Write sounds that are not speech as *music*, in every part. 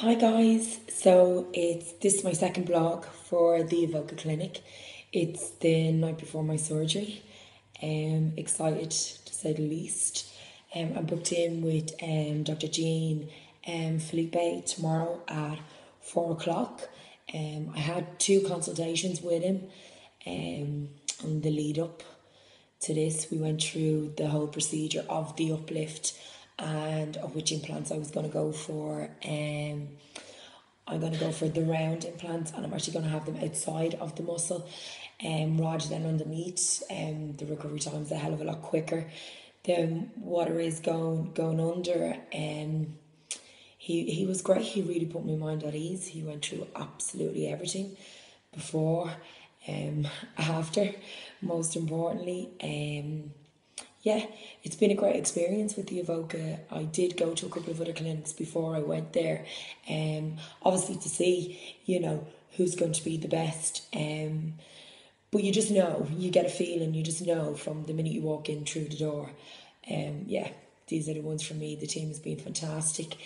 Hi guys, so it's this is my second blog for the Avoca Clinic. It's the night before my surgery. Um, excited to say the least. Um, I'm booked in with um, Dr. Jean um, Felipe tomorrow at four o'clock. Um, I had two consultations with him um, on the lead up to this. We went through the whole procedure of the uplift and of which implants I was going to go for. Um, I'm going to go for the round implants, and I'm actually going to have them outside of the muscle, um, rather than underneath. Um, the recovery time is a hell of a lot quicker than water is going going under. Um, he he was great. He really put my mind at ease. He went through absolutely everything before, um, *laughs* after, most importantly. Um, yeah, it's been a great experience with the Avoca. I did go to a couple of other clinics before I went there, um, obviously to see, you know, who's going to be the best. Um, but you just know, you get a feeling, you just know from the minute you walk in through the door. Um, yeah, these are the ones for me. The team has been fantastic.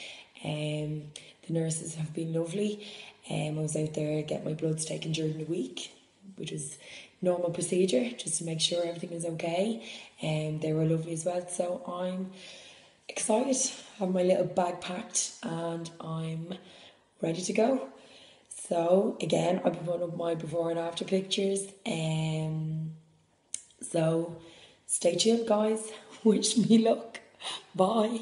Um, the nurses have been lovely. Um, I was out there getting my bloods taken during the week, which is normal procedure just to make sure everything is okay. And they were lovely as well. So I'm excited. I have my little bag packed and I'm ready to go. So again, I'll be putting up my before and after pictures. Um, so stay tuned, guys. *laughs* Wish me luck. Bye.